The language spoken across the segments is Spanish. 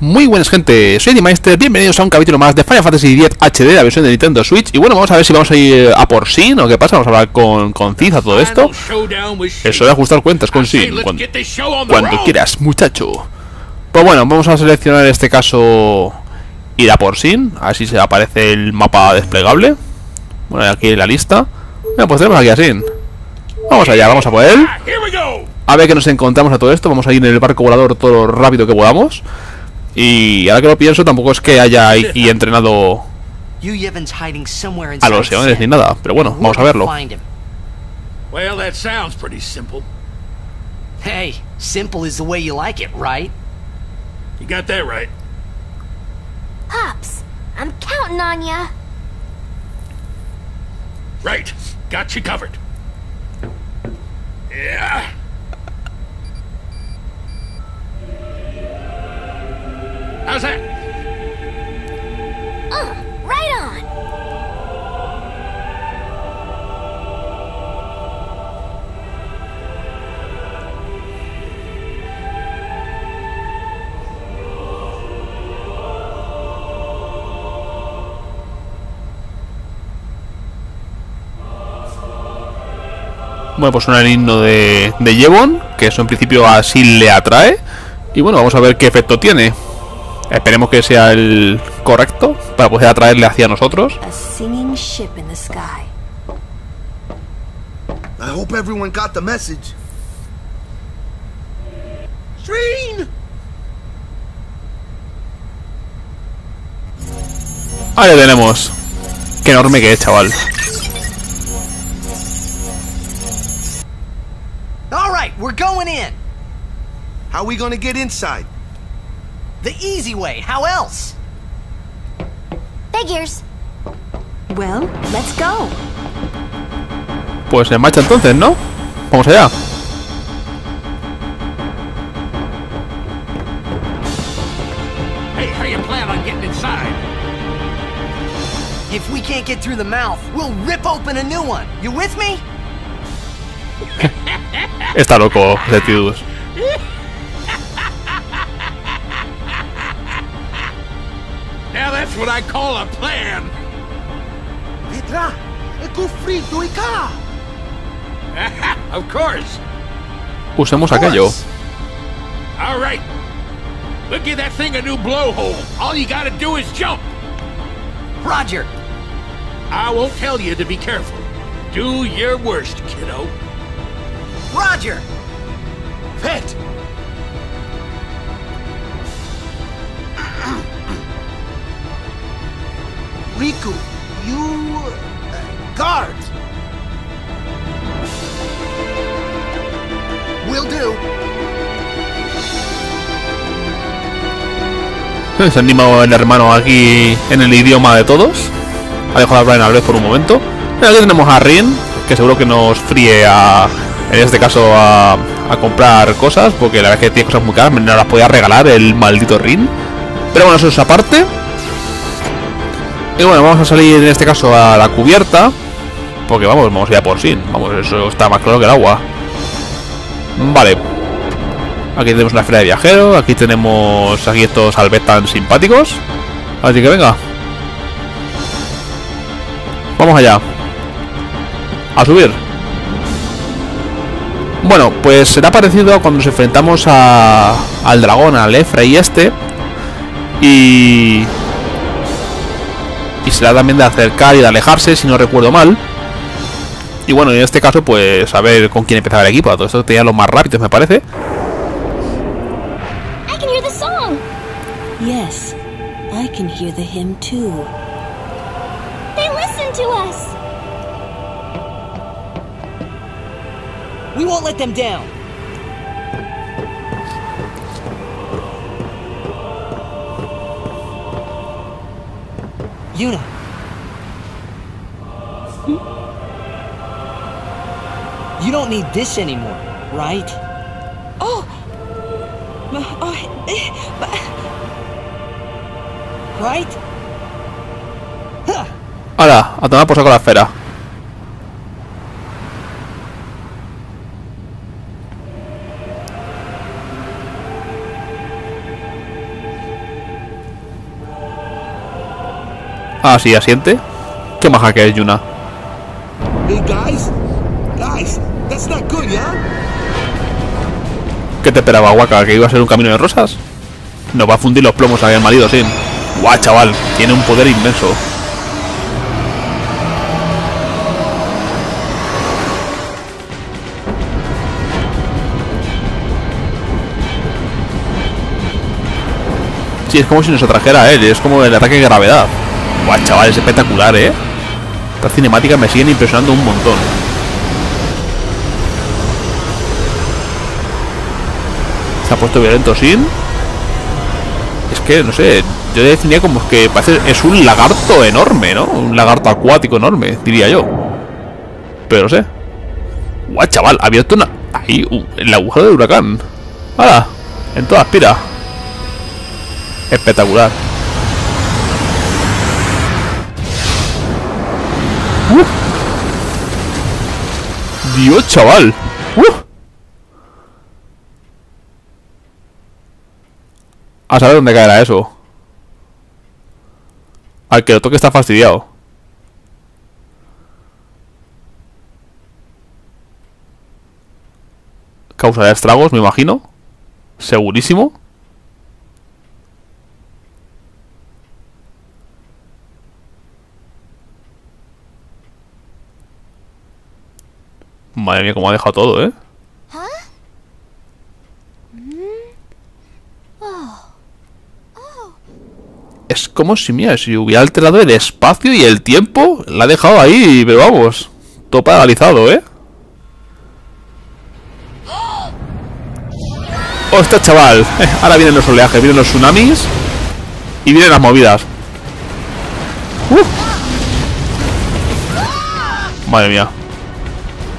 Muy buenas gente, soy Animeister, bienvenidos a un capítulo más de Final Fantasy X HD, la versión de Nintendo Switch. Y bueno, vamos a ver si vamos a ir a por Sin o qué pasa, vamos a hablar con, con Ciza todo esto. Eso de ajustar cuentas con Sin, cuando, cuando quieras, muchacho. Pues bueno, vamos a seleccionar en este caso ir a por Sin, así se aparece el mapa desplegable. Bueno, aquí en la lista. Bueno, pues tenemos aquí a Sin. Vamos allá, vamos a por él. A ver que nos encontramos a todo esto, vamos a ir en el barco volador todo lo rápido que podamos y ahora que lo pienso, tampoco es que haya y entrenado a los leones ni nada. Pero bueno, vamos a verlo. Well, that sounds pretty simple. Hey, simple is the way you like it, right? You got that right. Pops, I'm counting on ya. Right. Got you covered. Yeah. How's that? Uh, right on. Bueno, pues suena el himno de, de Yevon, que eso en principio así le atrae. Y bueno, vamos a ver qué efecto tiene. Esperemos que sea el correcto para poder atraerle hacia nosotros. A singing ship in the sky. I hope everyone got the message. Shreen! Ahí lo tenemos. Qué enorme que es, chaval. All right, we're going in. How we gonna get inside? The easy way. How else? Figures. Well, let's go. Pues en marcha entonces, ¿no? Vamos allá. Hey, how you plan on getting inside? If we can't get through the mouth, we'll rip open a new one. You with me? Está loco, Zetidus. That's what I call a plan. Petra, e cufrito e cá. of course. Usemos aquello. All right. Look give that thing a new blowhole. All you gotta do is jump. Roger. I won't tell you to be careful. Do your worst, kiddo. Roger. Pet! Riku, you... Uh, guard! Will do. Se ha animado el hermano aquí en el idioma de todos. Ha dejado hablar en inglés por un momento. Aquí tenemos a Rin, que seguro que nos fríe a, en este caso a, a comprar cosas, porque la verdad que tiene cosas muy caras, no las podía regalar el maldito Rin. Pero bueno, eso es aparte. Y bueno, vamos a salir en este caso a la cubierta. Porque vamos, vamos a ir a por sí. Vamos, eso está más claro que el agua. Vale. Aquí tenemos una esfera de viajero. Aquí tenemos aquí estos albes tan simpáticos. Así que venga. Vamos allá. A subir. Bueno, pues será parecido a cuando nos enfrentamos a, al dragón, al Efra y este. Y... Y será también de acercar y de alejarse, si no recuerdo mal. Y bueno, en este caso, pues a ver con quién empezaba el equipo. Todo esto tenía los más rápidos, me parece. I can hear the song. Yes, I can hear the hymn too. They listen to us. We won't let them down. You don't need this anymore, right? Oh. Oh. eh, Right? Ahora, a tomar por saco la esfera. Ah, sí, asiente. Qué maja que es Yuna. ¿Qué te esperaba, Waka? ¿Que iba a ser un camino de rosas? Nos va a fundir los plomos ahí al marido, sí. Guau, chaval, tiene un poder inmenso. Sí, es como si nos atrajera a él, es como el ataque de gravedad. Guau, chaval, es espectacular, ¿eh? Estas cinemáticas me siguen impresionando un montón. Se ha puesto violento sin. Es que, no sé, yo definía como que parece. Es un lagarto enorme, ¿no? Un lagarto acuático enorme, diría yo. Pero no sé. Guau, chaval, ha abierto una. Ahí, uh, el agujero del huracán. ¡Hala! En toda aspira. Espectacular. Dios, chaval. A saber dónde caerá eso. Al que lo toque está fastidiado. Causará estragos, me imagino. Segurísimo. Madre mía, cómo ha dejado todo, ¿eh? Es como si, mira, si hubiera alterado el espacio y el tiempo, la ha dejado ahí, pero vamos, todo paralizado, ¿eh? ¡Hostia, chaval! Ahora vienen los oleajes, vienen los tsunamis y vienen las movidas. Madre mía.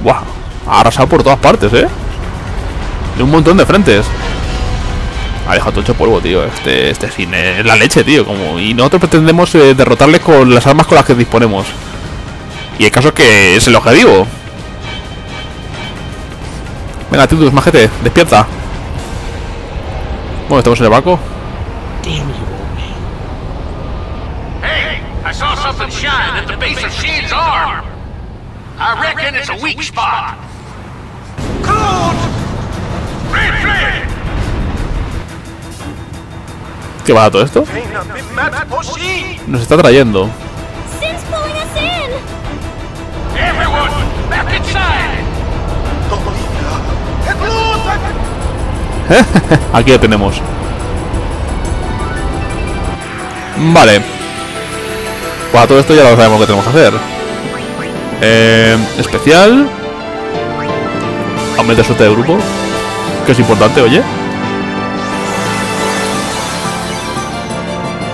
¡Buah! Ha arrasado por todas partes, ¿eh? De un montón de frentes. Ha dejado todo hecho polvo, tío. Este, este cine es la leche, tío. Como, y nosotros pretendemos eh, derrotarle con las armas con las que disponemos. Y el caso es que es el objetivo. Venga, Titus, majete, despierta. Bueno, estamos en el barco. I reckon it's a weak spot. ¿Qué va a todo esto? Nos está trayendo. Sin's pulling us in! Everyone, back inside! Aquí lo tenemos. Vale. Pues a todo esto ya lo sabemos que tenemos que hacer. Eh, especial. Aumento de suerte de grupo. Que es importante, oye.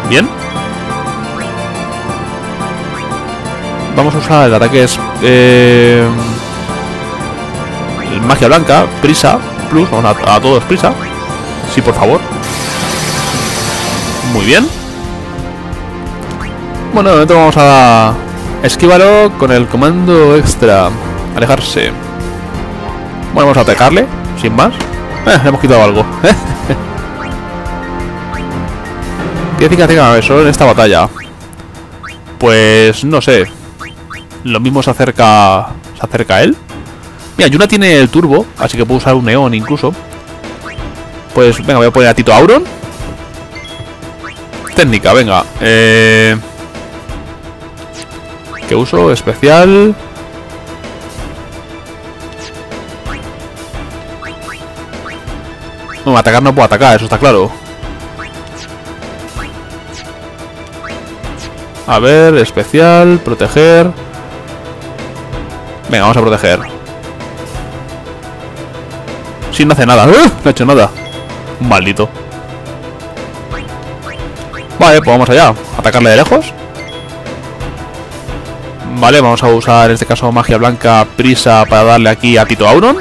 Bien. Vamos a usar el ataque es, eh, magia blanca, prisa, plus, vamos a, a todos prisa. Sí, por favor. Muy bien. Bueno, de momento vamos a esquívalo con el comando extra. Alejarse. Bueno, vamos a atacarle, sin más. Eh, le hemos quitado algo. ¿Qué tenga eso en esta batalla? Pues no sé. Lo mismo se acerca. Se acerca a él. Mira, Yuna tiene el turbo, así que puedo usar un neón incluso. Pues venga, voy a poner a Tito Auron. Técnica, venga. Eh... ¿Qué uso? Especial. No, atacar no puedo atacar, eso está claro. A ver, especial, proteger. Venga, vamos a proteger. Sí, no hace nada. ¡Uh! No ha hecho nada. Maldito. Vale, pues vamos allá. Atacarle de lejos. Vale, vamos a usar en este caso magia blanca prisa para darle aquí a Tito Auron.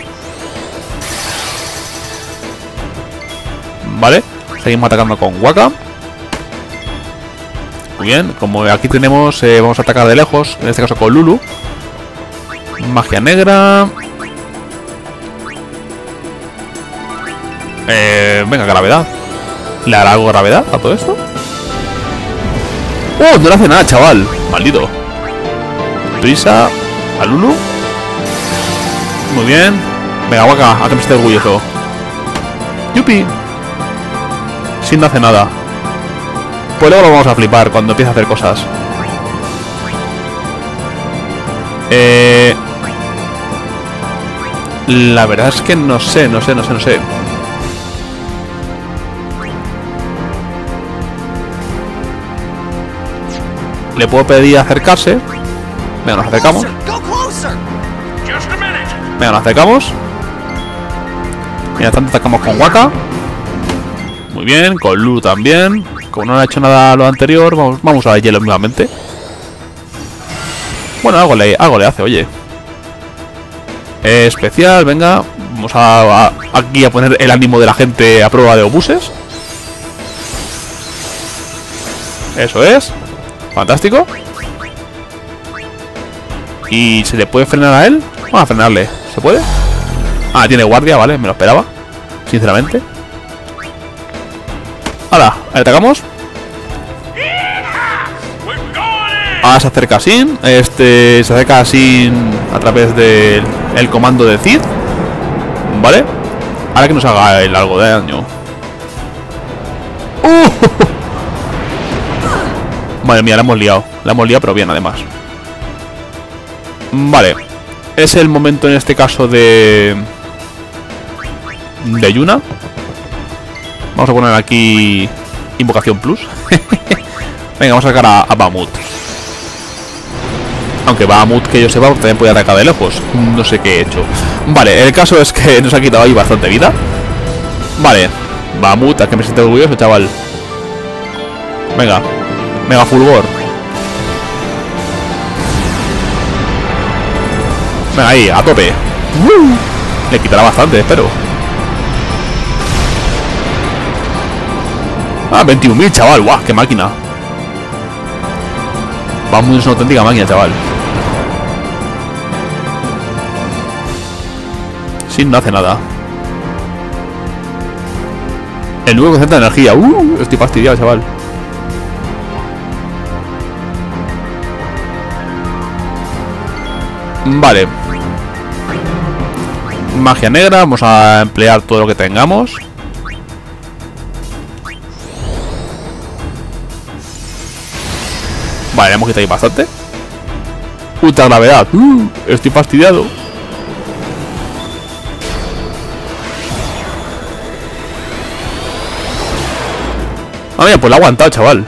Vale, seguimos atacando con Waka. Muy bien, como aquí tenemos, eh, vamos a atacar de lejos, en este caso con Lulu. Magia negra. Eh, venga, gravedad. ¿Le hará algo gravedad a todo esto? ¡Oh! No le hace nada, chaval. Maldito. Prisa. A Lulu. Muy bien. Venga, guaca, a que me esté orgulloso. ¡Yupi! Sin no hace nada. Pues luego lo vamos a flipar cuando empiece a hacer cosas. Eh... La verdad es que no sé, no sé, no sé, no sé. Le puedo pedir acercarse. Venga, nos acercamos. Venga, nos acercamos. Mira, tanto atacamos con Waka. Muy bien, con Lu también. Como no ha hecho nada lo anterior, vamos, vamos a hielo nuevamente. Bueno, algo le, algo le hace, oye. Especial, venga. Vamos a, a- aquí a poner el ánimo de la gente a prueba de obuses. Eso es. Fantástico. ¿Y se le puede frenar a él? Vamos a frenarle. ¿Se puede? Ah, tiene guardia, vale, me lo esperaba. Sinceramente. Ahora, atacamos. Ahora se acerca Sin. Este se acerca Sin a través del el comando de Cid. ¿Vale? Ahora que nos haga el algo de daño. ¡Uh! Madre mía, la hemos liado. La hemos liado, pero bien, además. Vale. Es el momento en este caso de... De Yuna. Vamos a poner aquí... Invocación Plus. Venga, vamos a sacar a, a Bahamut. Aunque Bahamut, que yo sepa, también puede atacar de lejos. No sé qué he hecho. Vale, el caso es que nos ha quitado ahí bastante vida. Vale. Bahamut, a que me siento orgulloso, chaval. Venga. Mega Fulgor. Ahí, a tope. Le quitará bastante, espero. Ah, 21.000, chaval. Guau, qué máquina. Vamos, es una auténtica máquina, chaval. Sin no hace nada. El nuevo concentra energía. Uh, estoy fastidiado, chaval. Vale. Magia negra, vamos a emplear todo lo que tengamos. Vale, hemos quitado ahí bastante. Ultra gravedad. Uh, estoy fastidiado. Ah, pues lo ha aguantado, chaval.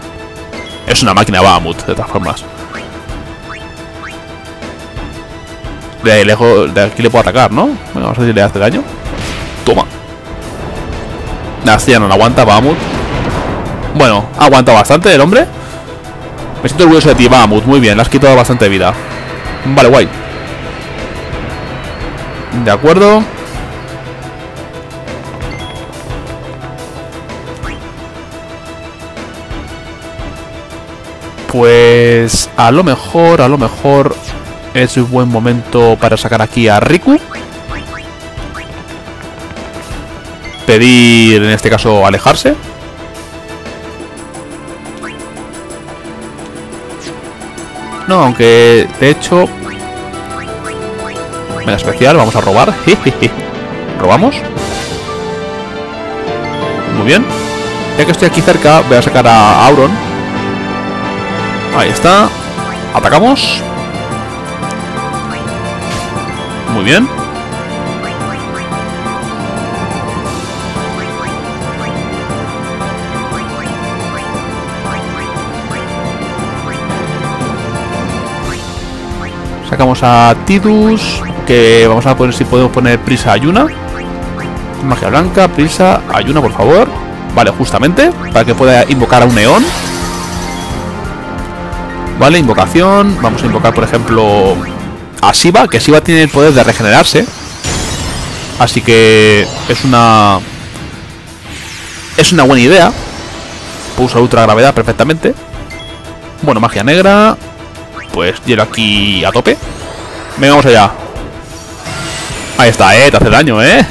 Es una máquina Bahamut, de todas formas. De aquí le puedo atacar, ¿no? Venga, vamos a ver si le hace daño. Toma. Nada, ya no lo aguanta, Bahamut. Bueno, ha aguantado bastante el hombre. Me siento orgulloso de ti, Bahamut. Muy bien, le has quitado bastante vida. Vale, guay. De acuerdo. Pues a lo mejor, a lo mejor es un buen momento para sacar aquí a Riku. Pedir, en este caso, alejarse. No, aunque de hecho... Venga, especial, vamos a robar. ¿Robamos? Muy bien. Ya que estoy aquí cerca, voy a sacar a Auron. Ahí está. Atacamos. Muy bien. Sacamos a Tidus. Que vamos a poner si podemos poner prisa Ayuna. Magia blanca, prisa, Ayuna, por favor. Vale, justamente. Para que pueda invocar a un neón. Vale, invocación. Vamos a invocar, por ejemplo, a Shiva, que Shiva tiene el poder de regenerarse. Así que es una... Es una buena idea. Usar ultra gravedad perfectamente. Bueno, magia negra. Pues hielo aquí a tope. Venga, vamos allá. Ahí está, eh. Te hace daño, eh.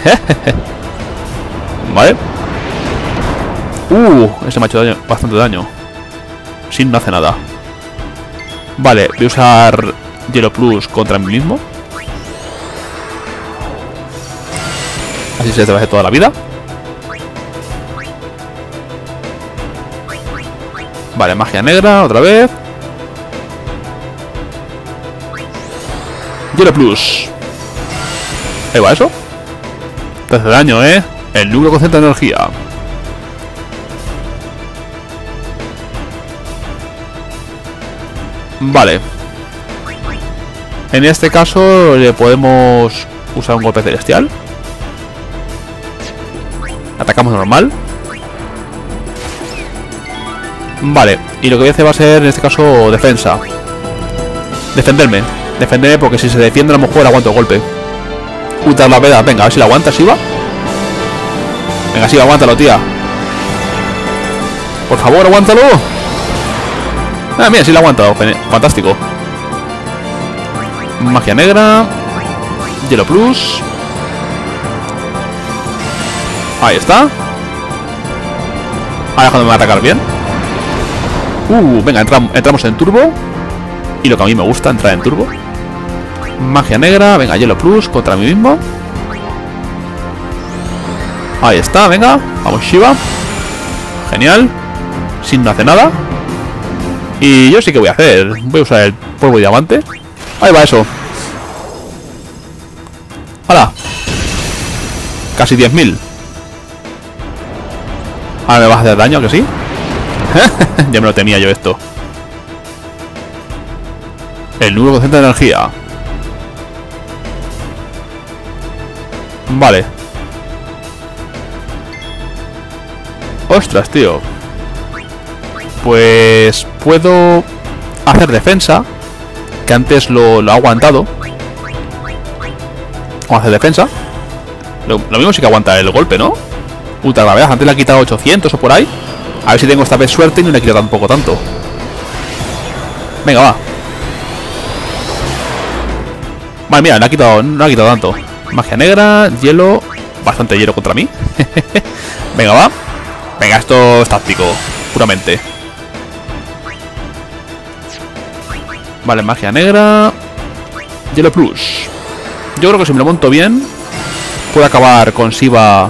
vale. Uh, ese me ha hecho daño, bastante daño. Sin no hace nada. Vale, voy a usar Hielo Plus contra mí mismo. Así se hacer toda la vida. Vale, magia negra, otra vez. Hielo Plus. Ahí va eso. Te hace daño, ¿eh? El núcleo concentra energía. Vale. En este caso le podemos usar un golpe celestial. Atacamos normal. Vale, y lo que voy a hacer va a ser en este caso defensa. Defenderme. Defenderme porque si se defiende a lo mejor aguanto el golpe. Ultra la veda, venga, a ver si la aguanta, Shiva. Venga, Shiva, aguántalo, tía. Por favor, aguántalo. Ah, mira, sí la ha aguantado. Fantástico. Magia negra. Hielo Plus. Ahí está. Ahora cuando me va a atacar bien. Uh, venga, entramos en turbo. Y lo que a mí me gusta, entrar en turbo. Magia negra, venga, Hielo Plus contra mí mismo. Ahí está, venga. Vamos, Shiva. Genial. Sin no hace nada. Y yo sí que voy a hacer. Voy a usar el polvo diamante. Ahí va eso. ¡Hala! Casi 10.000. Ahora me vas a hacer daño, que sí? ya me lo tenía yo esto. El nuevo concentra de energía. Vale. Ostras, tío. Pues puedo hacer defensa. Que antes lo, ha aguantado. Vamos a defensa. Lo, mismo sí que aguanta el golpe, ¿no? Ultra gravedad. Antes le ha quitado 800 o por ahí. A ver si tengo esta vez suerte y no le quita tampoco tanto. Venga, va. Vale, mira, le ha quitado, no ha quitado tanto. Magia negra, hielo. Bastante hielo contra mí. Venga, va. Venga, esto es táctico. Puramente. Vale, magia negra. Hielo Plus. Yo creo que si me lo monto bien, puedo acabar con Siva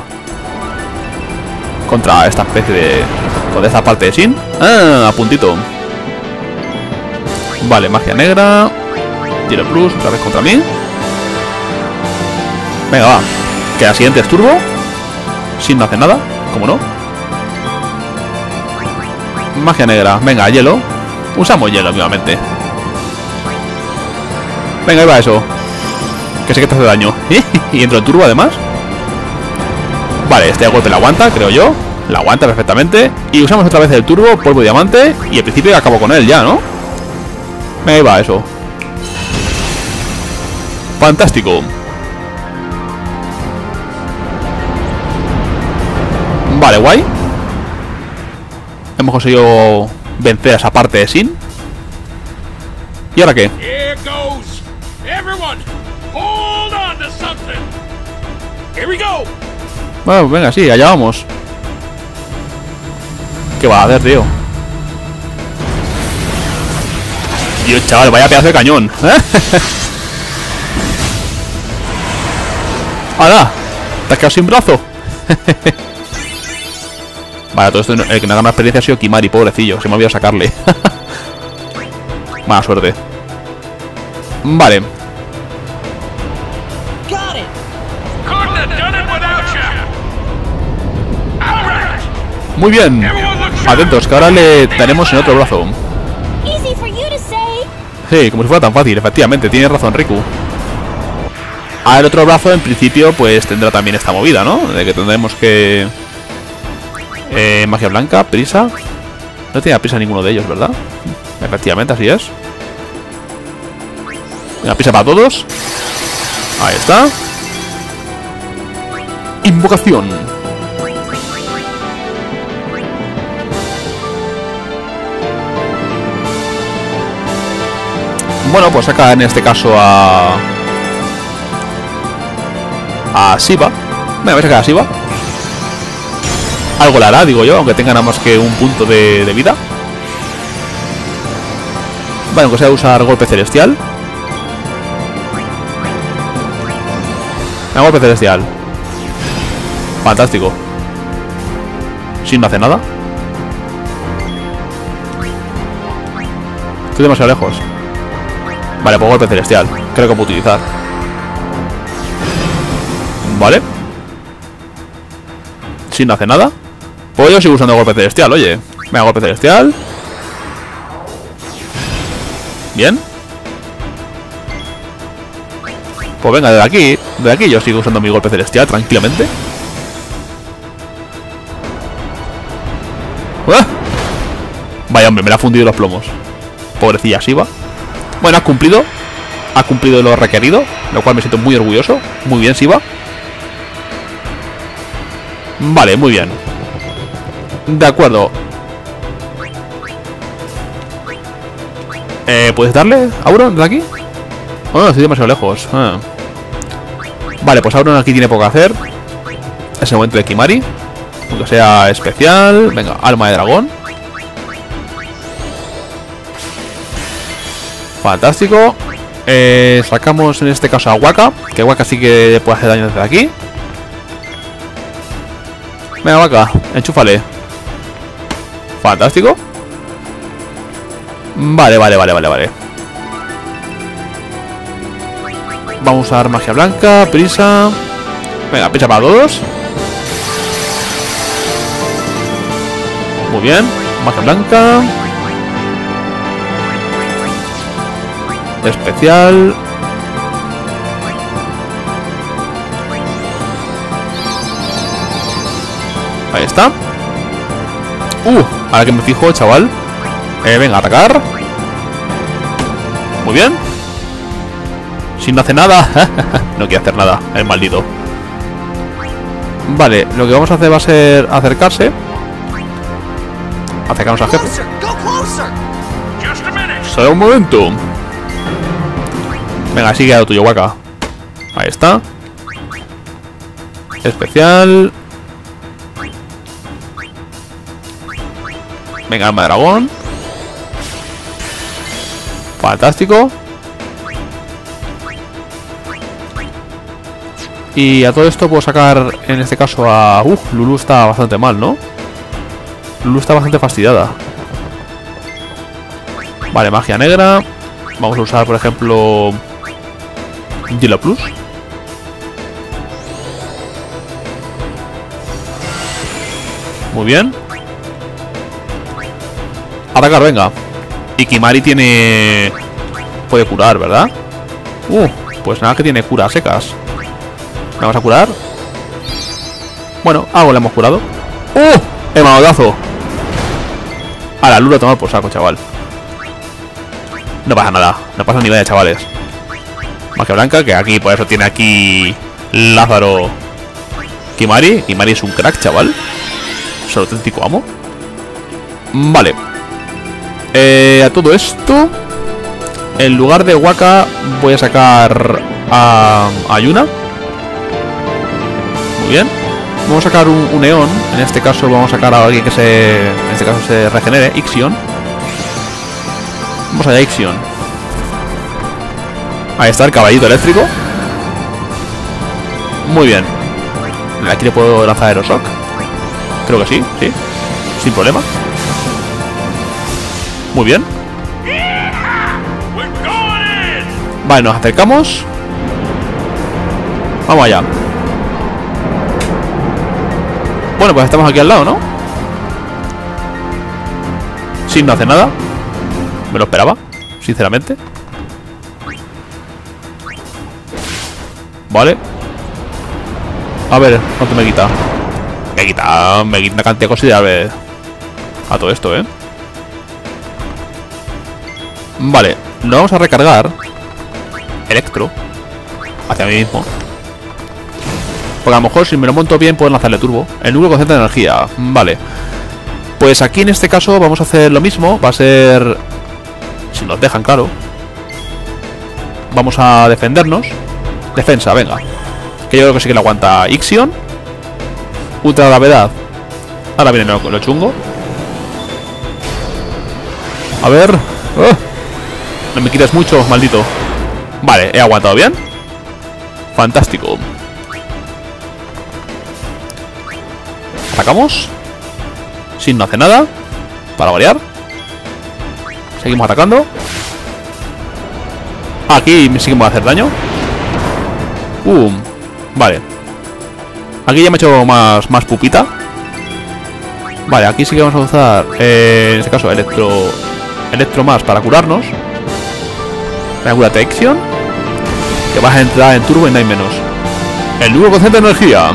contra esta especie de... Contra esta parte de Sin. Ah, a puntito. Vale, magia negra. Hielo Plus, otra vez contra mí. Venga, va. Que la siguiente es Turbo. Sin no hace nada, como no. Magia negra. Venga, hielo. Usamos hielo, nuevamente. Venga, ahí va eso. Que sé que te hace daño. y entro en turbo además. Vale, este golpe la aguanta, creo yo. La aguanta perfectamente. Y usamos otra vez el turbo, polvo diamante. Y al principio acabo con él ya, ¿no? Venga, ahí va eso. Fantástico. Vale, guay. Hemos conseguido vencer a esa parte de Sin. ¿Y ahora qué? Bueno, venga, sí, allá vamos. ¿Qué va a hacer, tío? Dios, chaval, vaya pedazo de cañón. ¿Eh? ¡Hala! ¿Te has quedado sin brazo? vale, todo esto, el que me da más experiencia ha sido Kimari, pobrecillo. Se me ha olvidado sacarle. Mala suerte. Vale. Muy bien. Atentos, que ahora le daremos en otro brazo. Sí, como si fuera tan fácil, efectivamente, tiene razón Riku. Ahora el otro brazo, en principio, pues tendrá también esta movida, ¿no? De que tendremos que... Eh, magia blanca, prisa. No tenía prisa ninguno de ellos, ¿verdad? Efectivamente, así es. Una prisa para todos. Ahí está. Invocación. Bueno, pues saca en este caso a... A Siva. Me voy a sacar a Siva. Algo le hará, digo yo, aunque tenga nada más que un punto de, vida. Vale, aunque sea usar golpe celestial. Venga, golpe celestial. Fantástico. Sin no hace nada. Estoy demasiado lejos. Vale, pues golpe celestial. Creo que puedo utilizar. Vale. Si no hace nada. Pues yo sigo usando golpe celestial, oye. Venga, golpe celestial. Bien. Pues venga, desde aquí. Desde aquí yo sigo usando mi golpe celestial tranquilamente. ¡Ah! Vaya hombre, me la ha fundido los plomos. Pobrecilla Shiva. Bueno, has cumplido. Ha cumplido lo requerido. Lo cual me siento muy orgulloso. Muy bien, Shiva. Vale, muy bien. De acuerdo. Eh, ¿Puedes darle, Auron, de aquí? Oh, no, estoy demasiado lejos. Ah. Vale, pues Auron aquí tiene poco que hacer. Es el momento de Kimari. Aunque sea especial. Venga, alma de dragón. Fantástico. Eh, sacamos en este caso a Waka. Que Waka sí que puede hacer daño desde aquí. Venga, Waka, enchúfale. Fantástico. Vale, vale, vale, vale, vale. Vamos a usar magia blanca, prisa. Venga, prisa para todos. Muy bien, magia blanca. Especial. Ahí está. Uh, ahora que me fijo, chaval. Eh, venga, atacar. Muy bien. Si no hace nada. no quiere hacer nada, el maldito. Vale, lo que vamos a hacer va a ser acercarse. Acercarnos al jefe. Solo un momento. Venga, sigue a lo tuyo. Ahí está. Especial. Venga, arma de dragón. Fantástico. Y a todo esto puedo sacar, en este caso, a... Uf, Lulu está bastante mal, ¿no? Lulu está bastante fastidiada. Vale, magia negra. Vamos a usar, por ejemplo... Yellow Plus. Muy bien. Atacar, venga. Y Kimari tiene... Puede curar, ¿verdad? Uh, pues nada que tiene curas secas. ¿Vamos a curar? Bueno, algo le hemos curado. ¡Uh! El manotazo. A la lula tomar por saco, chaval. No pasa nada, no pasa ni nada, chavales. Magia blanca, que aquí, por eso tiene aquí Lázaro Kimari. Kimari es un crack, chaval. Es un auténtico amo. Vale. Eh, a todo esto, en lugar de Waka, voy a sacar a, a Yuna. Muy bien. Vamos a sacar un, un Eon. En este caso vamos a sacar a alguien que se... En este caso se regenere. Ixion. Vamos allá, Ixion. Ahí está el caballito eléctrico. Muy bien. Aquí le puedo lanzar Aeroshock. Creo que sí, sí. Sin problema. Muy bien. Vale, nos acercamos. Vamos allá. Bueno, pues estamos aquí al lado, ¿no? Sin no hace nada. Me lo esperaba, sinceramente. Vale. A ver, ¿cuánto me quita? Me quita, me quita una cantidad considerable a todo esto, ¿eh? Vale, nos vamos a recargar Electro hacia mí mismo. Porque a lo mejor si me lo monto bien puedo lanzarle turbo. El núcleo concentra energía. Vale. Pues aquí en este caso vamos a hacer lo mismo. Va a ser... Si nos dejan, claro. Vamos a defendernos. Defensa, venga. Que yo creo que sí que lo aguanta Ixion. Ultra gravedad. Ahora viene lo, lo chungo. A ver. ¡Oh! No me quites mucho, maldito. Vale, he aguantado bien. Fantástico. Atacamos. Sin no hace nada. Para variar. Seguimos atacando. Aquí sí que me a hacer daño. Pum. Vale. Aquí ya me he hecho más, más pupita. Vale, aquí sí que vamos a usar, eh, en este caso, electro, electro más para curarnos. Me cura Action. Que vas a entrar en turbo no hay menos. El nuevo concentra energía.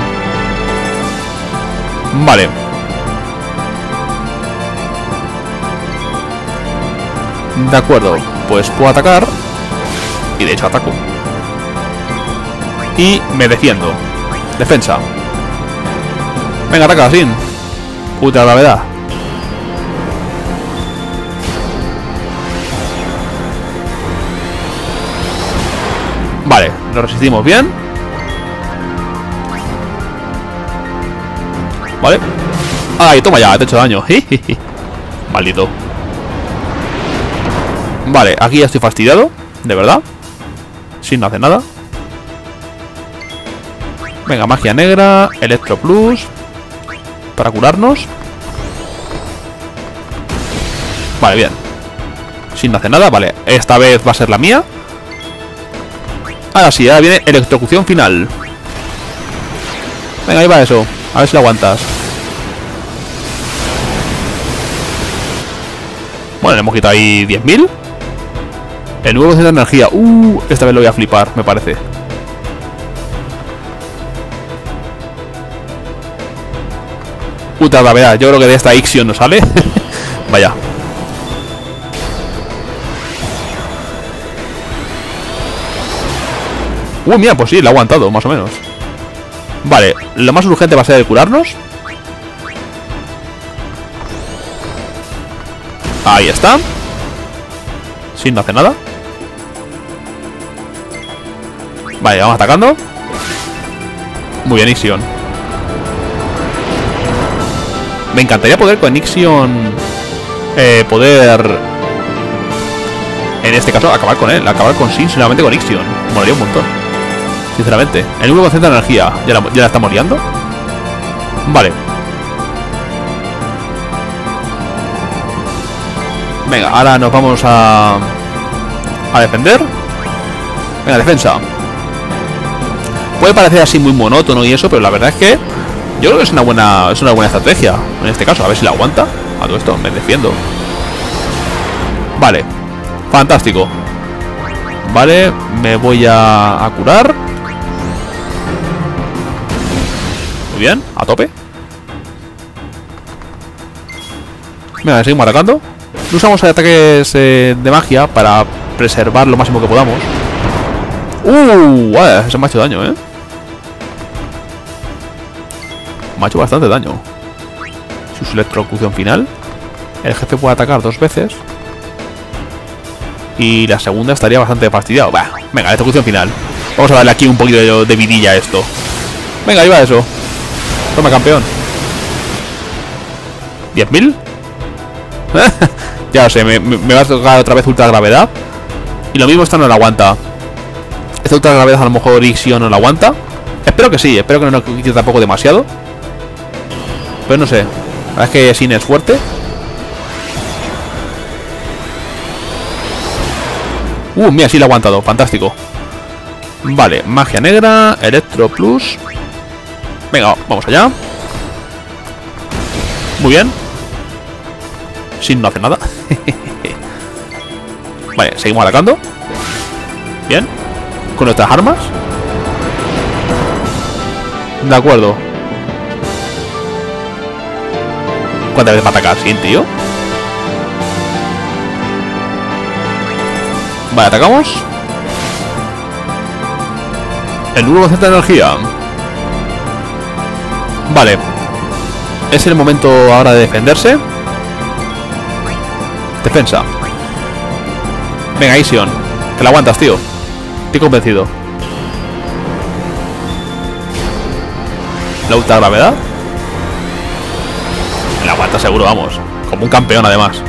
Vale. De acuerdo. Pues puedo atacar. Y de hecho ataco. Y me defiendo. Defensa. Venga, ataca, sin. Ultra gravedad. Vale, lo resistimos bien. Vale. ¡Ay, toma ya! Te he hecho daño. Maldito. Vale, aquí ya estoy fastidiado. De verdad. Sin no hacer nada. Venga, magia negra. Electro Plus. Para curarnos. Vale, bien. Sin hacer nada. Vale, esta vez va a ser la mía. Ahora sí, ahora viene electrocución final. Venga, ahí va eso. A ver si lo aguantas. Bueno, le hemos quitado ahí 10.000. El nuevo centro de energía. Uh, esta vez lo voy a flipar, me parece. Puta gravedad. Yo creo que de esta Ixion no sale. Vaya. Uy, mira, pues sí, lo ha aguantado, más o menos. Vale, lo más urgente va a ser el curarnos. Ahí está. Sin no hacer nada. Vale, vamos atacando. Muy bien, Ixion. Me encantaría poder con Ixion... Eh, poder... En este caso, acabar con él. Acabar con Sin solamente con Ixion. Molaría un montón. Sinceramente. El único concentra energía. ¿Ya la, ya la? Vale. Venga, ahora nos vamos a... A defender. Venga, defensa. Puede parecer así muy monótono y eso, pero la verdad es que... Yo creo que es una buena, es una buena estrategia. En este caso, a ver si la aguanta. A todo esto, me defiendo. Vale. Fantástico. Vale, me voy a, a curar. bien, a tope. Venga, seguimos atacando. Usamos ataques eh, de magia para preservar lo máximo que podamos. ¡Uh! Vale, se me ha hecho daño, ¿eh? Me ha hecho bastante daño. Su electrocución final. El jefe puede atacar dos veces. Y la segunda estaría bastante fastidiado. venga, electrocución final. Vamos a darle aquí un poquito de, vidilla a esto. Venga, ahí va eso. Toma, campeón. ¿10.000? ya lo sé, me, va a tocar otra vez ultra gravedad. Y lo mismo esta no la aguanta. Esta ultra gravedad a lo mejor Ixio no la aguanta. Espero que sí, espero que no nos quite tampoco demasiado. Pero no sé. Es que Sin es fuerte. Uh, mira, sí la ha aguantado. Fantástico. Vale, magia negra, Electro Plus. Venga, vamos allá. Muy bien. Sin no hacer nada. vale, seguimos atacando. Bien. Con nuestras armas. De acuerdo. ¿Cuántas veces va a atacar? ¿Sí, tío? Vale, atacamos. El nuevo centro de energía. Vale. Es el momento ahora de defenderse. Defensa. Venga, Ision. Que la aguantas, tío. Estoy convencido. La ultra gravedad está seguro, vamos. Como un campeón, además.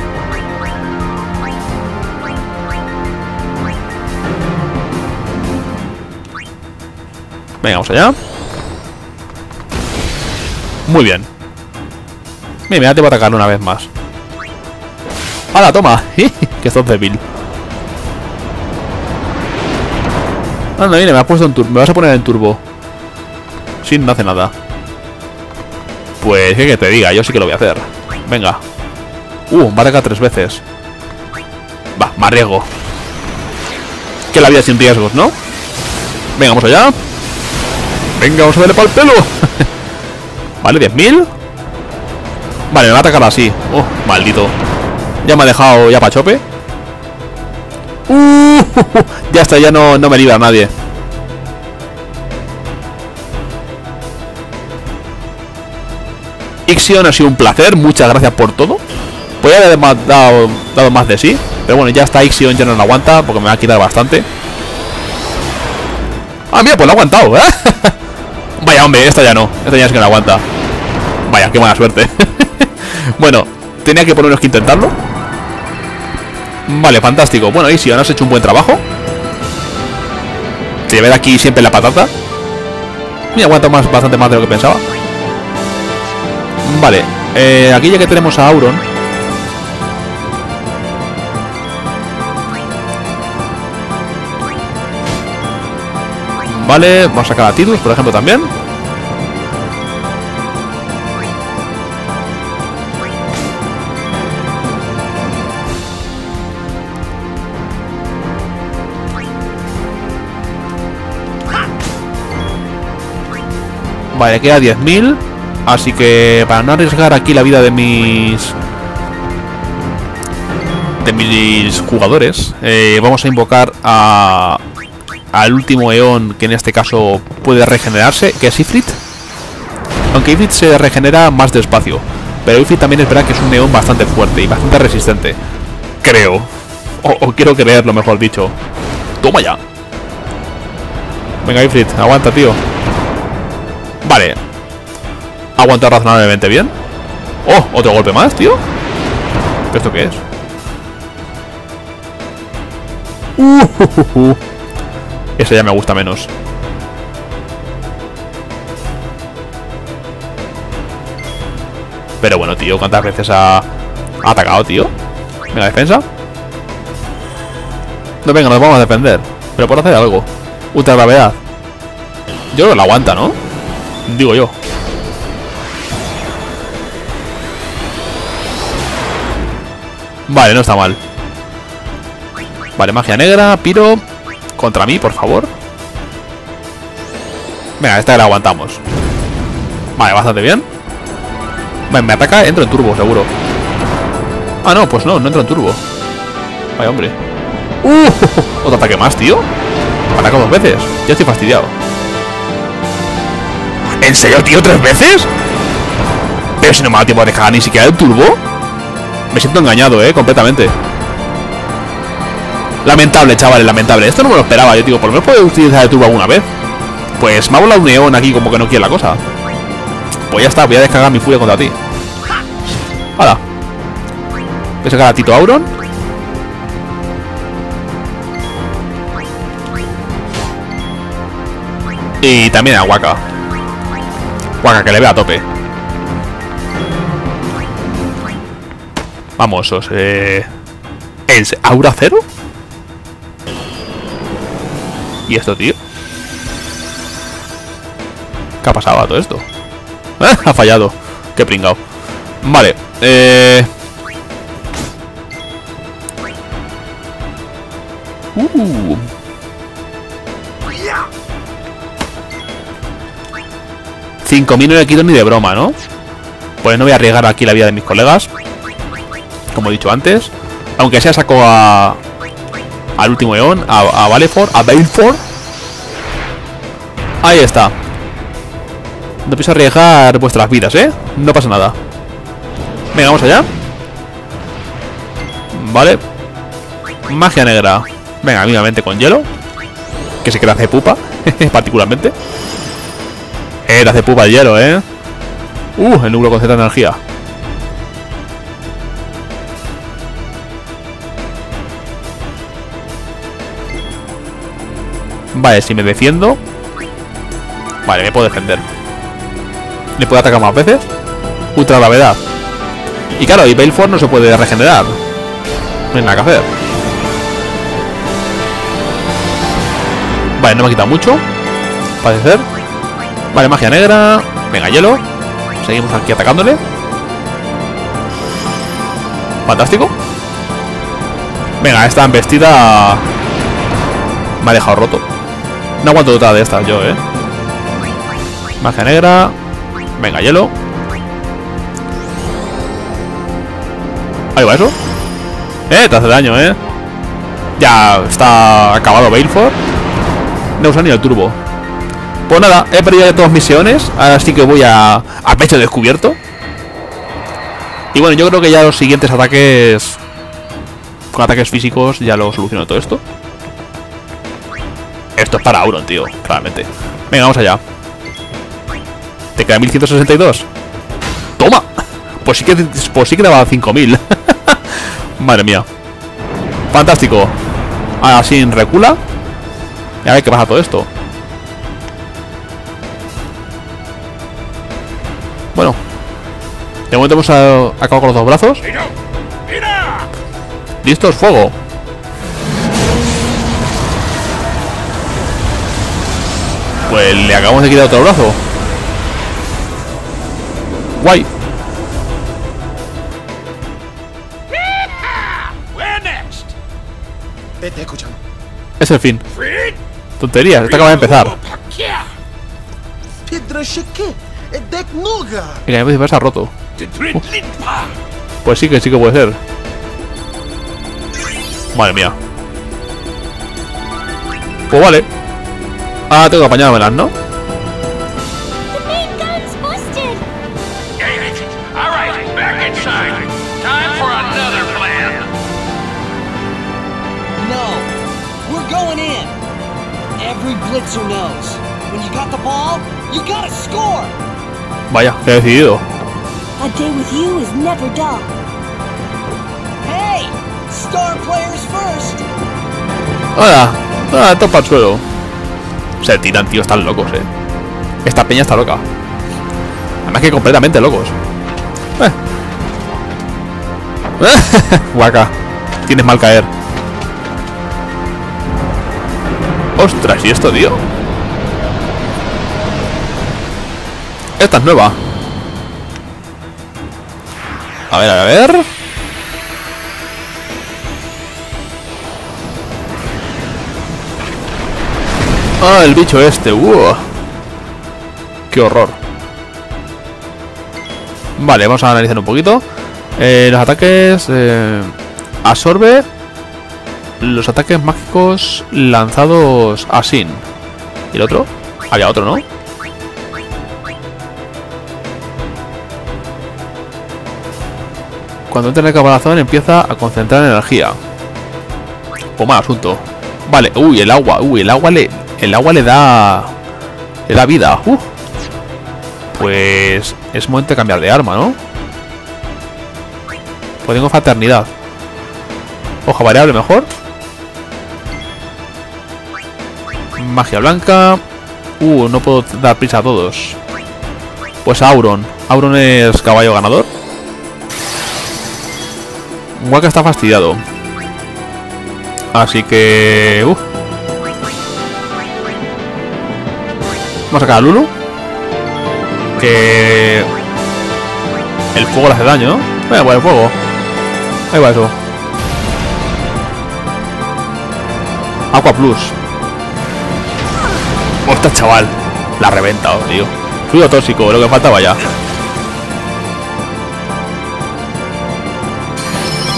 Venga, vamos allá. Muy bien. Mira, mira, te voy a atacar una vez más. ¡Hala, toma! ¡Que sos débil! Anda, mire, me has puesto en turbo. Me vas a poner en turbo. Sin sí, no hace nada. Pues que te diga, yo sí que lo voy a hacer. Venga. Uh, atacar tres veces. Va, más riesgo. Que la vida sin riesgos, ¿no? Venga, vamos allá. Venga, vamos a darle para el pelo. vale, 10.000. Vale, me va a atacar así. Oh, maldito. Ya me ha dejado ya pachope. Uh, ya está, ya no, no me libra nadie. Ixion ha sido un placer, muchas gracias por todo. Podría haber dado, dado más de sí, pero bueno, ya está Ixion, ya no lo aguanta, porque me va a quitar bastante. Ah, mira, pues lo ha aguantado. Vaya, hombre, esta ya no, esta ya es que no aguanta. Vaya, qué mala suerte. bueno, tenía que ponernos que intentarlo. Vale, fantástico. Bueno, Ixion, has hecho un buen trabajo. Te aquí siempre la patata. Mira, aguanta más, bastante más de lo que pensaba. Vale, eh, aquí ya que tenemos a Auron. Vale, vamos a sacar a Tidus, por ejemplo, también. Vale, queda 10.000 Así que para no arriesgar aquí la vida de mis... De mis jugadores, eh, vamos a invocar a, al último Eón, que en este caso puede regenerarse, que es Ifrit. Aunque Ifrit se regenera más despacio. Pero Ifrit también es verdad que es un Eón bastante fuerte y bastante resistente. Creo. O, o quiero creerlo, mejor dicho. Toma ya. Venga, Ifrit, aguanta, tío. Vale, Aguanta razonablemente bien. ¡Oh! Otro golpe más, tío. ¿Esto qué es? Uh, Ese ya me gusta menos. Pero bueno, tío, ¿cuántas veces ha, atacado, tío? Venga, defensa. No, venga, nos vamos a defender. Pero por hacer algo. Ultra gravedad. Yo creo la aguanta, ¿no? Digo yo. Vale, no está mal. Vale, magia negra, piro. Contra mí, por favor. Venga, esta la aguantamos. Vale, bastante bien. Vale, me ataca, entro en turbo, seguro. Ah, no, pues no, no entro en turbo. Vaya, hombre. ¡Uh! Otro ataque más, tío. Ataca dos veces. Ya estoy fastidiado. ¿En serio, tío? ¿Tres veces? Pero si no me da tiempo de dejar ni siquiera el turbo. Me siento engañado, eh, completamente. Lamentable, chavales, lamentable. Esto no me lo esperaba, yo digo, por lo menos puedo utilizar el turbo alguna vez. Pues me ha volado un neón aquí como que no quiere la cosa. Pues ya está, voy a descargar mi furia contra ti. ¡Hala! Voy a sacar a Tito Auron. Y también a Waka. Waka, que le vea a tope. Vamos, os, eh... ¿Es Aura Cero? ¿Y esto, tío? ¿Qué ha pasado a todo esto? ¿Eh? Ha fallado. Qué pringao. Vale. Eh... Uh. Cinco mil no le quito ni de broma, ¿no? Pues no voy a arriesgar aquí la vida de mis colegas como he dicho antes. Aunque sea saco a... Al último Eon, a, a a Balefort. Ahí está. No pienso arriesgar vuestras vidas, ¿eh? No pasa nada. Venga, vamos allá. Vale. Magia negra. Venga, amigamente con hielo. Que se queda hace pupa, particularmente. Eh, hace pupa el hielo, ¿eh? Uh, el núcleo concentra energía. Vale, si me defiendo Vale, me puedo defender. Le puedo atacar más veces. Ultra gravedad. Y claro, y Baleford no se puede regenerar. No hay nada que hacer. Vale, no me ha quitado mucho. Parece ser. Vale, magia negra. Venga, hielo. Seguimos aquí atacándole. Fantástico. Venga, esta embestida me ha dejado roto. No aguanto otra de estas yo, eh. Magia negra. Venga, hielo. Ahí va eso. Eh, te hace daño, eh. Ya está acabado Baleford. No usa ni el turbo. Pues nada, he perdido ya todas mis misiones. Ahora sí que voy a pecho descubierto. Y bueno, yo creo que ya los siguientes ataques con ataques físicos ya lo soluciono todo esto. Esto es para Auron, tío, claramente. Venga, vamos allá. ¿Te queda 1162? ¡Toma! Pues sí que, pues sí que daba 5000. Madre mía. Fantástico. Ahora sí, recula. Y a ver qué pasa todo esto. Bueno. De momento hemos acabado con los dos brazos. ¿Listos? ¡Fuego! Pues le acabamos de quitar otro brazo. Guay. Es el fin. Tonterías, esto acaba de empezar. Mira, me se ha roto. Uh. Pues sí que sí que puede ser. Madre mía. Pues vale. Ah, tengo que apañármelas, ¿no? The main gun's busted. All right, back inside. Time for another plan. No, we're going in. Every blitzer knows. When you got the ball, you gotta score. Vaya, he decidido. A day with you is never dull. Hey, star players first. Hola. Ah, topa al suelo. Se tiran, tío, están locos, eh. Esta peña está loca. Además que completamente locos. Eh. Guaca. Tienes mal caer. Ostras, ¿y esto, tío? Esta es nueva. A ver, a ver. Ah, el bicho este. ¡Uh! ¡Qué horror! Vale, vamos a analizar un poquito. Eh, los ataques... eh, absorbe los ataques mágicos lanzados a Sin. ¿Y el otro? Había otro, ¿no? Cuando entra en el caparazón empieza a concentrar energía. O mal asunto. Vale, uy, el agua, uy, el agua le. El agua le da. Le da vida. Uh. Pues. Es momento de cambiar de arma, ¿no? Pues tengo fraternidad. Hoja variable mejor. Magia blanca. Uh, no puedo dar prisa a todos. Pues Auron. Auron es caballo ganador. Waka está fastidiado. Así que... Uh. Vamos a sacar a Lulu. Que... El fuego le hace daño, ¿no? Venga, pues el fuego. Ahí va eso. Aqua Plus. Ostras, chaval. La ha reventado, tío. Fluido tóxico, lo que faltaba ya.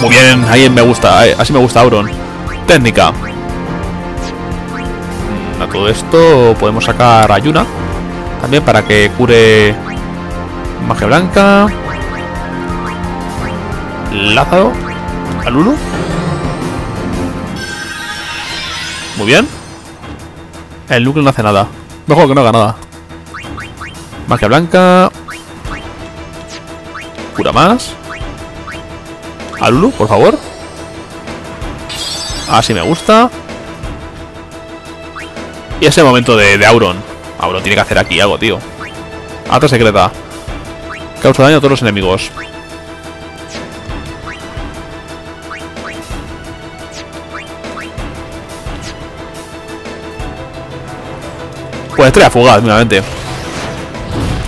Muy bien, ahí me gusta, ahí- así me gusta Auron. Técnica. Todo esto podemos sacar a Yuna. También para que cure magia blanca. Lázaro. A Lulu. Muy bien. El núcleo no hace nada. Mejor que no haga nada. Magia blanca. Cura más. A Lulu, por favor. Así me gusta. Y es el momento de, de Auron. Ahora tiene que hacer aquí algo, tío. Alta secreta. Causa daño a todos los enemigos. Pues estrella fugaz, nuevamente.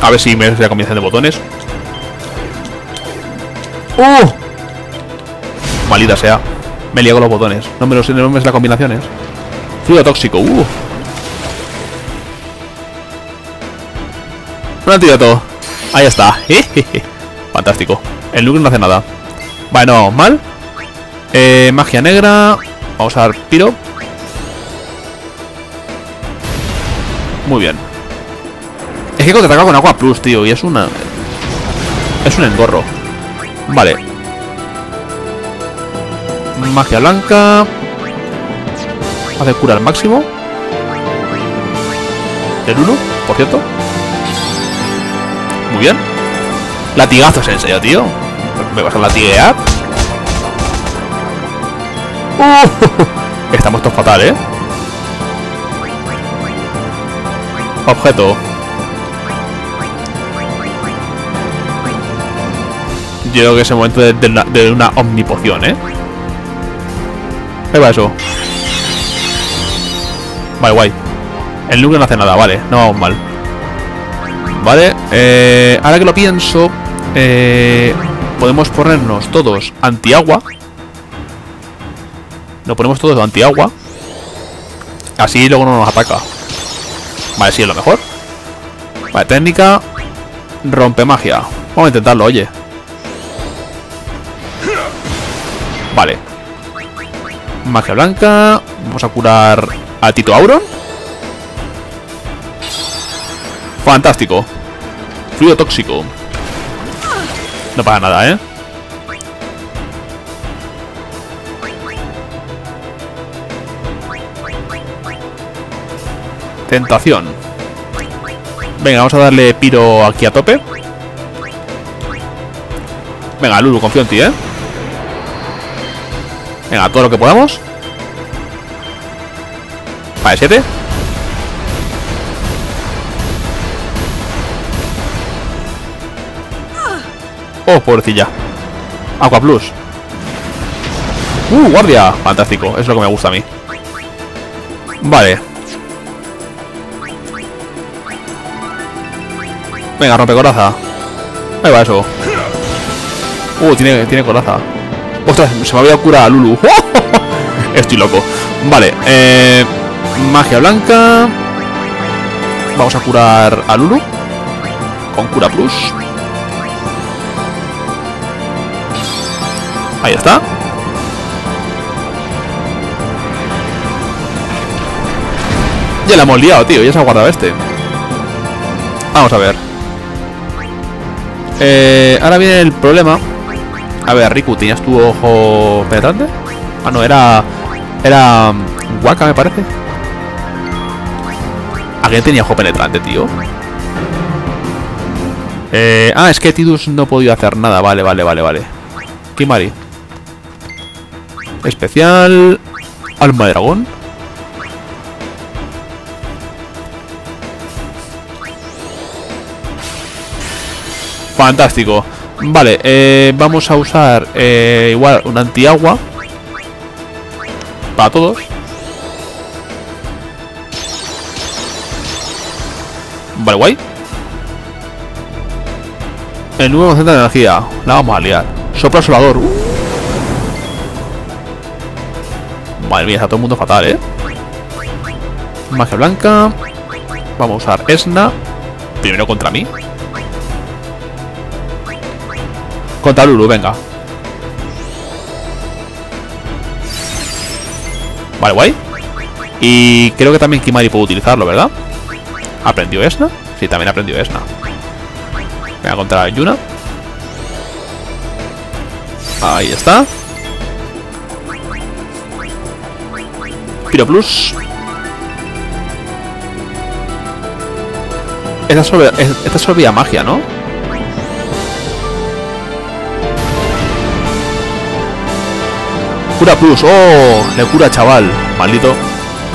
A ver si me la combinación de botones. ¡Uh! Malita sea. Me liado los botones. No me lo sé, no me las combinaciones. Fluido tóxico. ¡Uh! Un antídoto. Ahí está. Fantástico. El Luke no hace nada. Vale, no, mal. Eh, magia negra. Vamos a dar piro. Muy bien. Es que contraataca con agua plus, tío. Y es una... Es un engorro. Vale. Magia blanca. Hace cura al máximo. El 1, por cierto. Bien. Latigazos en serio, tío. Me vas a latiguear. Uh, estamos todos fatal, ¿eh? Objeto. Yo creo que es el momento de, de una omnipoción, ¿eh? Ahí va eso. Vale, guay. El núcleo no hace nada, vale. No vamos mal. Vale. Eh, ahora que lo pienso, eh, podemos ponernos todos antiagua. Lo ponemos todos antiagua. Así luego no nos ataca. Vale, sí, es lo mejor. Vale, técnica. Rompe magia. Vamos a intentarlo, oye. Vale. Magia blanca. Vamos a curar a Tito Auron. Fantástico. Fluido tóxico. No pasa nada, ¿eh? Tentación. Venga, vamos a darle piro aquí a tope. Venga, Lulu, confío en ti, ¿eh? Venga, todo lo que podamos. Vale, 7. Oh, pobrecilla. Aqua Plus. Uh, guardia. Fantástico. Es lo que me gusta a mí. Vale. Venga, rompe coraza. Ahí va eso. Uh, tiene, tiene coraza. Ostras, se me había curado a Lulu. Estoy loco. Vale, eh, magia blanca. Vamos a curar a Lulu. Con cura plus. Ahí está. Ya la hemos liado, tío. Ya se ha guardado este. Vamos a ver. Eh, ahora viene el problema. A ver, Riku, ¿tenías tu ojo penetrante? Ah, no, era... Era... Waka, me parece. ¿Alguien tenía ojo penetrante, tío? Eh, ah, es que Tidus no ha podido hacer nada. Vale, vale, vale, vale. Kimari. Especial... Alma de dragón. Fantástico. Vale, eh, vamos a usar eh, igual un antiagua. Para todos. Vale, guay. El nuevo centro de energía. La vamos a liar. Sopla solador. Uh. Madre mía, está todo el mundo fatal, ¿eh? Magia blanca. Vamos a usar Esna. Primero contra mí. Contra Lulu, venga. Vale, guay. Y creo que también Kimari puede utilizarlo, ¿verdad? ¿Aprendió Esna? Sí, también aprendió Esna. Venga, contra Yuna. Ahí está. Piro Plus. Esta es esta es solo magia, ¿no? Cura Plus. ¡Oh! Le cura, chaval. Maldito.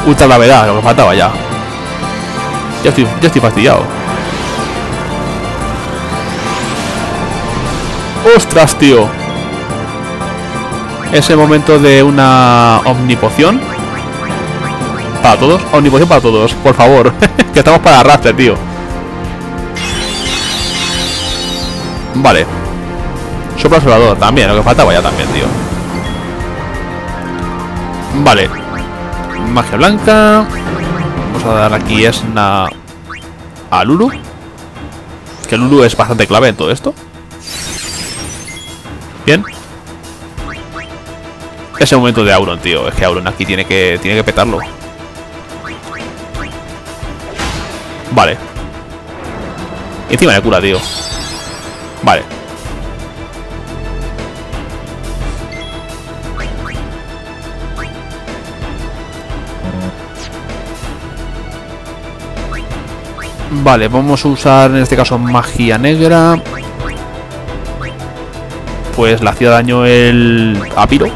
Ultra gravedad, lo que faltaba ya. Ya estoy, ya estoy fastidiado. ¡Ostras, tío! Ese momento de una omnipoción. Para todos. Omnipoción para todos, por favor. que estamos para arrastre, tío. Vale. Sopla solador también, lo que faltaba ya también, tío. Vale. Magia blanca. Vamos a dar aquí es una... A Lulu. Que Lulu es bastante clave en todo esto. Bien. Ese momento de Auron, tío. Es que Auron aquí tiene que, tiene que petarlo. Vale. Encima le cura, tío. Vale. Vale, vamos a usar en este caso magia negra. Pues la hacía daño el... a Piro.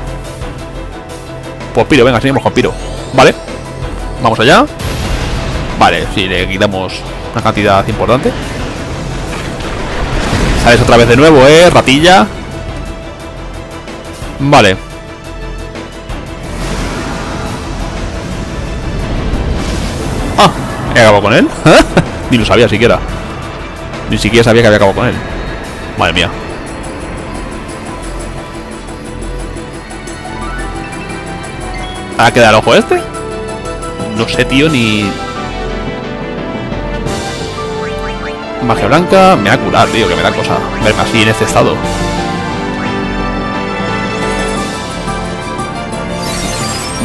Pues Piro, venga, seguimos con Piro. Vale. Vamos allá. Vale, si le quitamos una cantidad importante. Sales otra vez de nuevo, eh, ratilla. Vale. Ah, he acabado con él. Ni lo sabía siquiera. Ni siquiera sabía que había acabado con él. Madre mía. ¿Ahora queda el ojo este? No sé, tío, ni... Magia blanca, me va a curar, tío, que me da cosa verme así en este estado.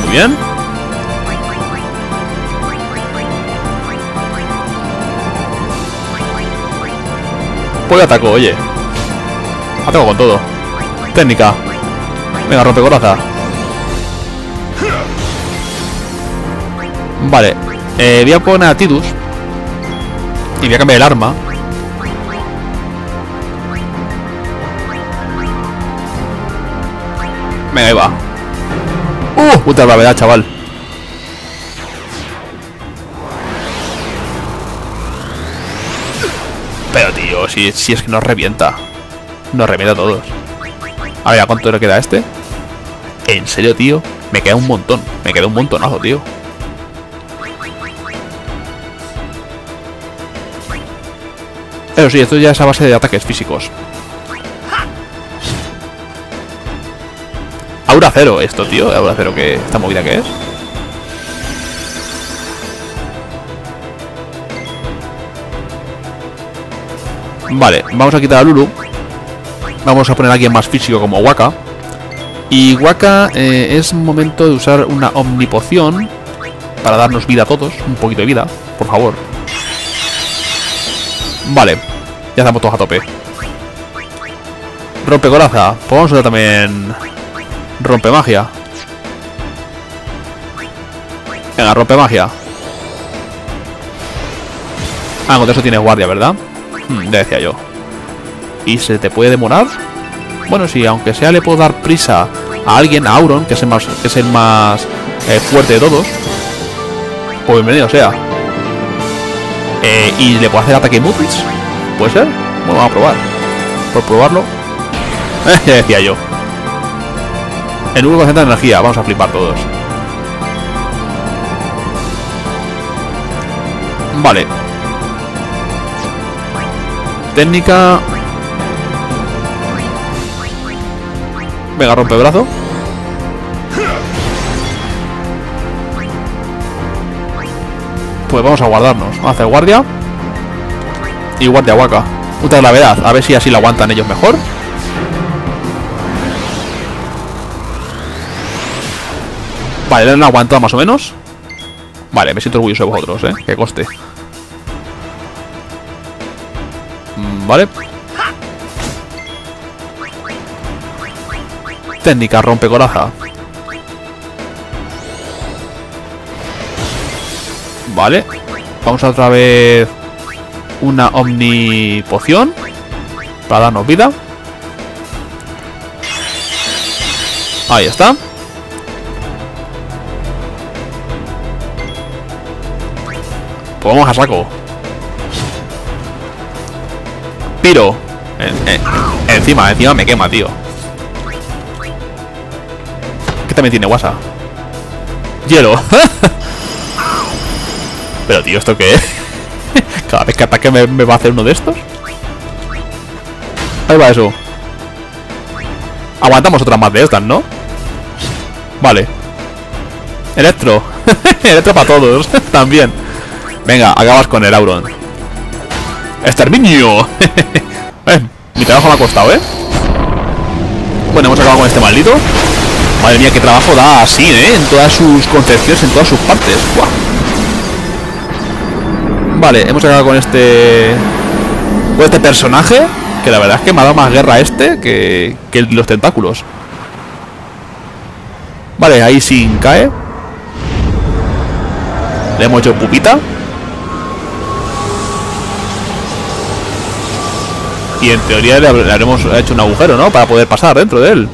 Muy bien. Pues ataco, oye. Ataco con todo. Técnica. Venga, rompe coraza. Vale. Eh, voy a poner a Tidus. Y voy a cambiar el arma. Venga, ahí va. ¡Uh! Puta gravedad, chaval. Pero, tío, si, si es que nos revienta. Nos revienta a todos. A ver, ¿a cuánto le queda este? En serio, tío. Me queda un montón. Me queda un montonazo, tío. Pero sí, esto ya es a base de ataques físicos. Aura cero esto, tío. Aura cero, que esta movida que es. Vale, vamos a quitar a Lulu. Vamos a poner a alguien más físico como Waka. Y Waka eh, es momento de usar una omnipoción para darnos vida a todos. Un poquito de vida, por favor. Vale, ya estamos todos a tope. Rompe coraza. Pues vamos a usar también rompe magia. Venga, rompe magia. Ah, con eso tienes guardia, ¿verdad? Hmm, ya decía yo. ¿Y se te puede demorar? Bueno, sí, aunque sea le puedo dar prisa a alguien, a Auron, que es el más, que es el más eh, fuerte de todos. Pues bienvenido sea. Eh, ¿Y le puedo hacer ataque Mutris? ¿Puede ser? Bueno, vamos a probar. Por probarlo. decía yo. El único concentra energía. Vamos a flipar todos. Vale. Técnica. Venga, rompe brazo. Pues vamos a guardarnos. Hacer guardia. Y guardia guaca. Puta gravedad. A ver si así la aguantan ellos mejor. Vale, le han aguantado más o menos. Vale, me siento orgulloso de vosotros, eh. Que coste. Mm, vale. Técnica, rompe coraza. Vale. Vamos a otra vez una omni poción para darnos vida. Ahí está. Pues vamos a saco. Piro. encima, encima me quema, tío. ¿Qué también tiene WhatsApp? Hielo. Pero tío, ¿esto qué es? Cada vez que ataque me, me va a hacer uno de estos. Ahí va eso. Aguantamos otras más de estas, ¿no? Vale. Electro. Electro para todos. También. Venga, acabas con el Auron. ¡Exterminio! eh, mi trabajo me ha costado, ¿eh? Bueno, hemos acabado con este maldito. Madre mía, qué trabajo da así, ¿eh? En todas sus concepciones, en todas sus partes. Vale, hemos acabado con este... Con este personaje. Que la verdad es que me ha dado más guerra este que, que los tentáculos. Vale, ahí sin cae. Le hemos hecho pupita. Y en teoría le, habremos hecho un agujero, ¿no? Para poder pasar dentro de él.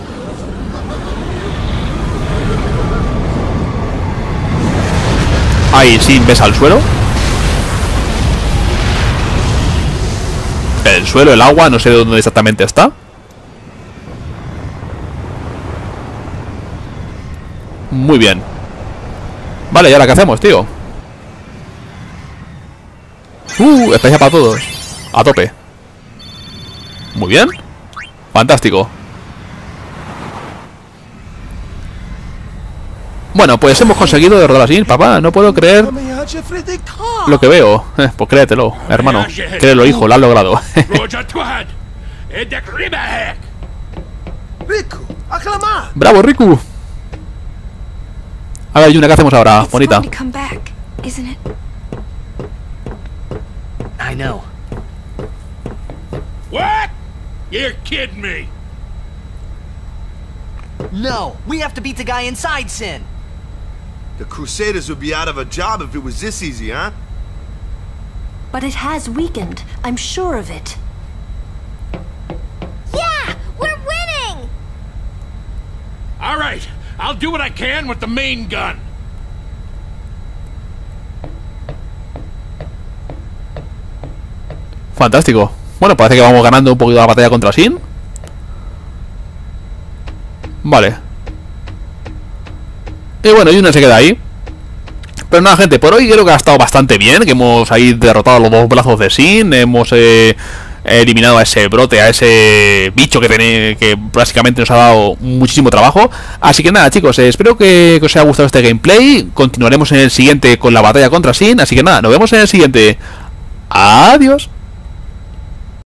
Ahí sin ves al suelo. El suelo, el agua, no sé de dónde exactamente está. Muy bien. Vale, ¿y ahora qué hacemos, tío? Uh, especie para todos. A tope. Muy bien. Fantástico. Bueno, pues hemos conseguido derrotar así, papá. No puedo creer lo que veo. Eh, pues créetelo, hermano. Créelo, hijo, lo has logrado. ¡Bravo, Riku! A ver, Yuna, ¿qué hacemos ahora, bonita? I know. What? You're kidding me. No, we have to beat the guy inside Sin. The Crusaders would be out of a job if it was this easy, huh? But it has weakened. I'm sure of it. Yeah! We're winning! All right. I'll do what I can with the main gun. Fantástico. Bueno, parece que vamos ganando un poquito la batalla contra Sin. Vale. Y bueno, Yuna se queda ahí. Pero nada, gente, por hoy creo que ha estado bastante bien. Que hemos ahí derrotado los dos brazos de Sin. Hemos eh, eliminado a ese brote, a ese bicho que, tiene, que básicamente nos ha dado muchísimo trabajo. Así que nada, chicos, eh, espero que, os haya gustado este gameplay. Continuaremos en el siguiente con la batalla contra Sin. Así que nada, nos vemos en el siguiente. Adiós.